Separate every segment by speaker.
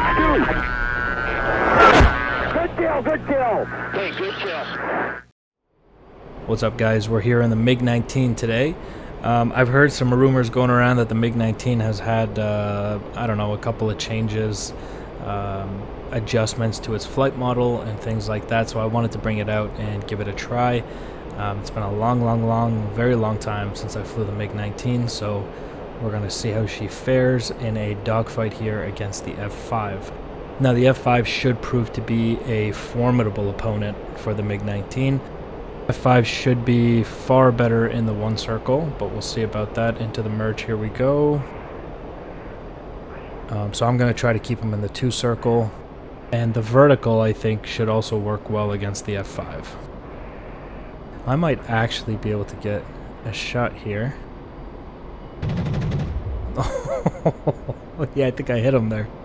Speaker 1: Good kill, good kill.
Speaker 2: Hey, good kill.
Speaker 3: What's up, guys? We're here in the MiG-19 today. Um, I've heard some rumors going around that the MiG-19 has had, uh, I don't know, a couple of changes, um, adjustments to its flight model and things like that, so I wanted to bring it out and give it a try. Um, it's been a long, long, long, very long time since I flew the MiG-19, so we're going to see how she fares in a dogfight here against the F-5. Now, the F-5 should prove to be a formidable opponent for the MiG-19. F5 should be far better in the one circle, but we'll see about that. Into the merge, here we go. Um, so I'm going to try to keep him in the two circle. And the vertical, I think, should also work well against the F5. I might actually be able to get a shot here. yeah, I think I hit him there.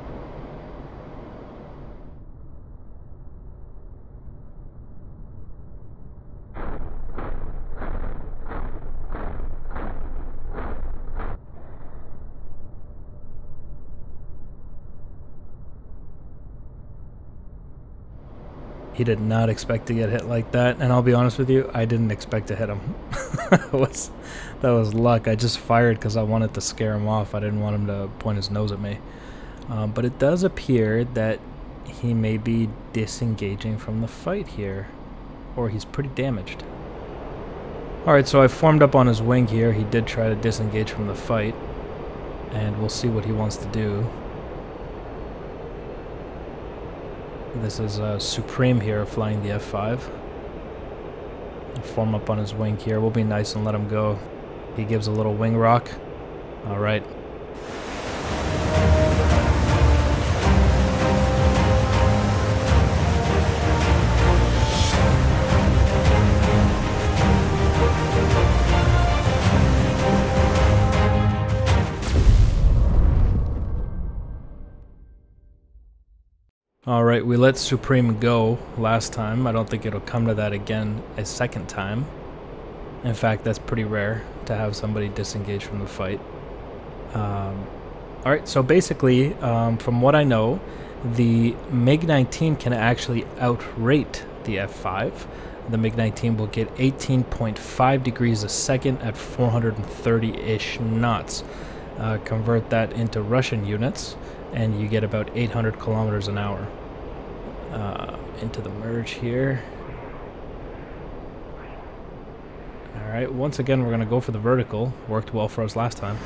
Speaker 3: He did not expect to get hit like that, and I'll be honest with you, I didn't expect to hit him. that, was, that was luck. I just fired because I wanted to scare him off. I didn't want him to point his nose at me. Um, but it does appear that he may be disengaging from the fight here, or he's pretty damaged. Alright, so I formed up on his wing here. He did try to disengage from the fight, and we'll see what he wants to do. This is uh, Supreme here flying the F5. Form up on his wing here. We'll be nice and let him go. He gives a little wing rock. Alright. Alright, we let Supreme go last time. I don't think it'll come to that again a second time. In fact, that's pretty rare to have somebody disengage from the fight. Um, Alright, so basically, um, from what I know, the MiG-19 can actually outrate the F-5. The MiG-19 will get 18.5 degrees a second at 430-ish knots. Uh, convert that into Russian units and you get about 800 kilometers an hour. Uh, into the merge here. Alright, once again we're going to go for the vertical. Worked well for us last time.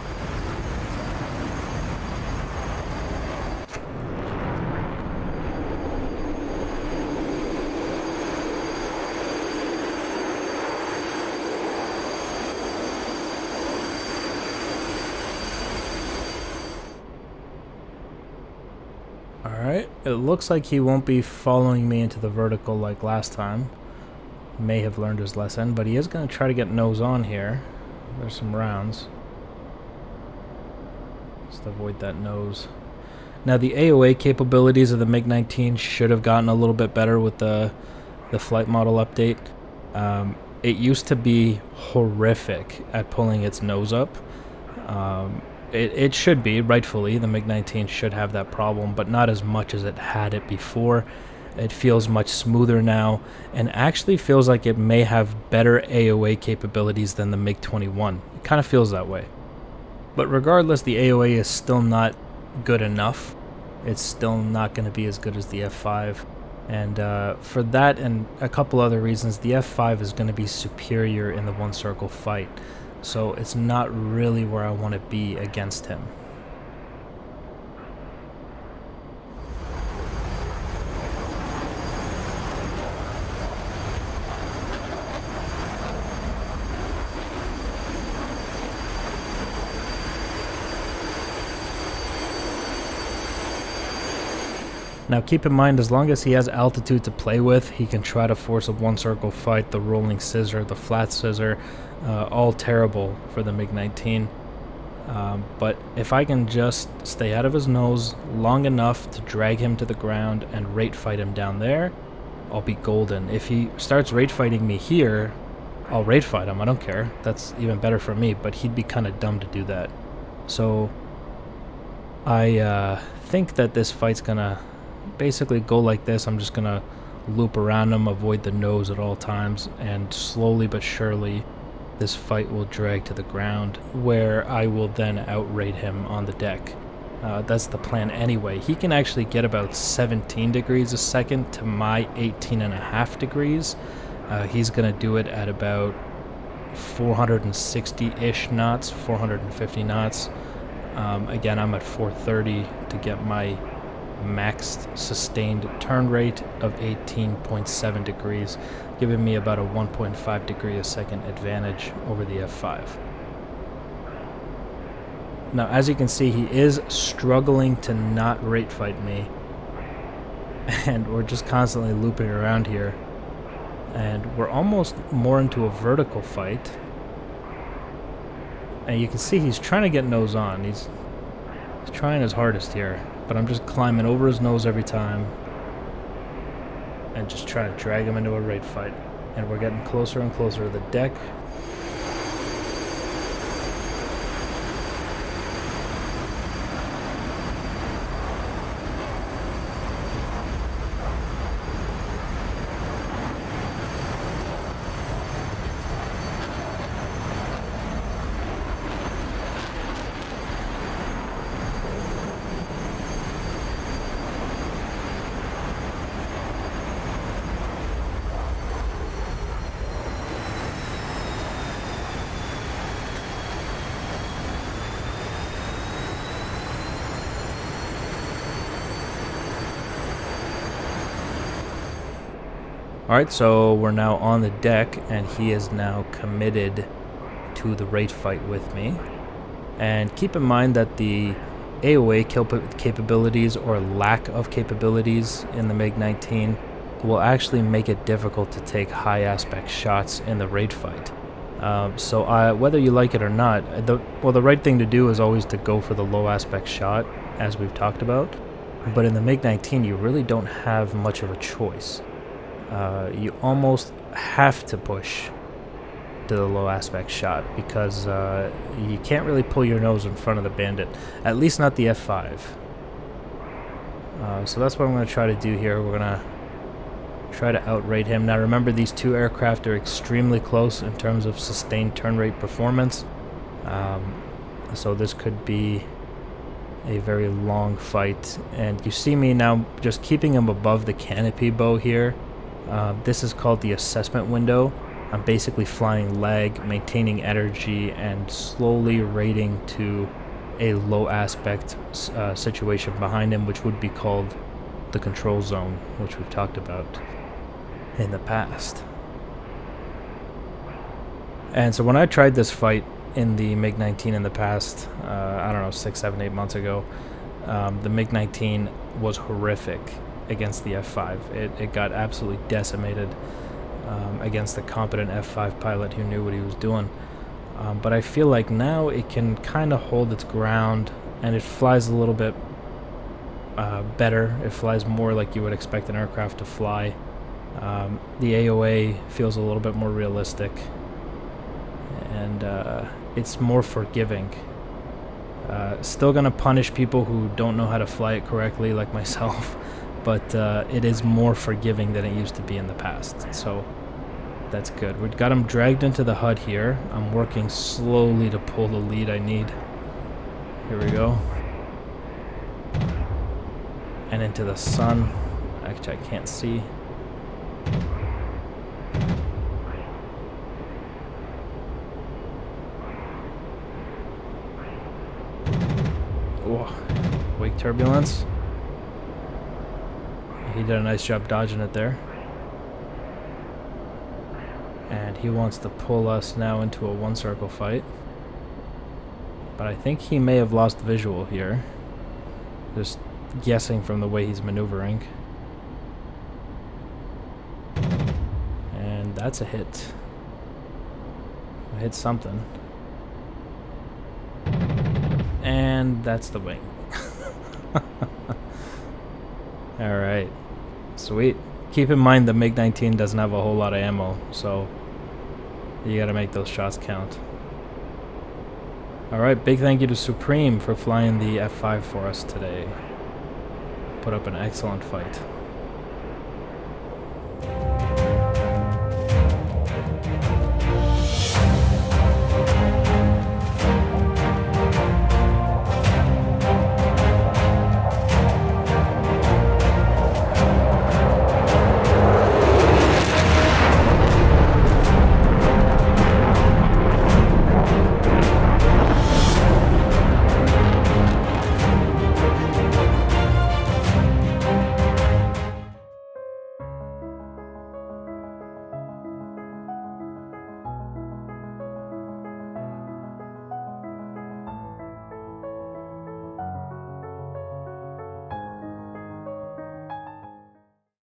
Speaker 3: Alright, it looks like he won't be following me into the vertical like last time. May have learned his lesson, but he is going to try to get nose on here. There's some rounds. Just avoid that nose. Now the AOA capabilities of the MiG-19 should have gotten a little bit better with the, the flight model update. Um, it used to be horrific at pulling its nose up. Um, it, it should be, rightfully, the MiG-19 should have that problem, but not as much as it had it before. It feels much smoother now, and actually feels like it may have better AOA capabilities than the MiG-21. It kind of feels that way. But regardless, the AOA is still not good enough. It's still not going to be as good as the F5. And uh, for that and a couple other reasons, the F5 is going to be superior in the one circle fight. So it's not really where I want to be against him. Now keep in mind, as long as he has altitude to play with, he can try to force a one circle fight, the rolling scissor, the flat scissor, uh, all terrible for the MiG-19. Um, but if I can just stay out of his nose long enough to drag him to the ground and rate fight him down there, I'll be golden. If he starts rate fighting me here, I'll rate fight him. I don't care. That's even better for me, but he'd be kind of dumb to do that. So I uh, think that this fight's gonna basically go like this. I'm just gonna loop around him, avoid the nose at all times, and slowly but surely this fight will drag to the ground, where I will then outrate him on the deck. Uh, that's the plan anyway. He can actually get about 17 degrees a second to my 18 and a half degrees. Uh, he's going to do it at about 460-ish knots, 450 knots. Um, again, I'm at 430 to get my maxed sustained turn rate of 18.7 degrees, giving me about a 1.5 degree a second advantage over the F5. Now, as you can see, he is struggling to not rate fight me. And we're just constantly looping around here. And we're almost more into a vertical fight. And you can see he's trying to get nose on. He's, he's trying his hardest here. But I'm just climbing over his nose every time. And just trying to drag him into a rate fight. And we're getting closer and closer to the deck. Alright, so we're now on the deck, and he is now committed to the rate fight with me. And keep in mind that the AOA cap capabilities or lack of capabilities in the MiG-19 will actually make it difficult to take high aspect shots in the rate fight. Um, so whether you like it or not, the, well, the right thing to do is always to go for the low aspect shot, as we've talked about. But in the MiG-19, you really don't have much of a choice uh, you almost have to push to the low aspect shot because uh, you can't really pull your nose in front of the bandit, at least not the F5. Uh, so that's what I'm going to try to do here. We're going to try to outrate him. Now remember these two aircraft are extremely close in terms of sustained turn rate performance. Um, so this could be a very long fight. And you see me now just keeping him above the canopy bow here uh, this is called the assessment window. I'm basically flying leg, maintaining energy, and slowly rating to a low aspect uh, situation behind him, which would be called the control zone, which we've talked about in the past. And so when I tried this fight in the MiG-19 in the past, uh, I don't know, six, seven, eight months ago, um, the MiG-19 was horrific against the F5. It, it got absolutely decimated um, against the competent F5 pilot who knew what he was doing. Um, but I feel like now it can kind of hold its ground and it flies a little bit uh, better. It flies more like you would expect an aircraft to fly. Um, the AOA feels a little bit more realistic and uh, it's more forgiving. Uh, still gonna punish people who don't know how to fly it correctly, like myself but uh, it is more forgiving than it used to be in the past. So that's good. We've got him dragged into the HUD here. I'm working slowly to pull the lead I need. Here we go. And into the sun. Actually, I can't see. Whoa. Wake turbulence. He did a nice job dodging it there. And he wants to pull us now into a one circle fight. But I think he may have lost visual here. Just guessing from the way he's maneuvering. And that's a hit. I hit something. And that's the wing. Alright. Sweet. Keep in mind the MiG-19 doesn't have a whole lot of ammo, so you gotta make those shots count. Alright, big thank you to Supreme for flying the F5 for us today. Put up an excellent fight.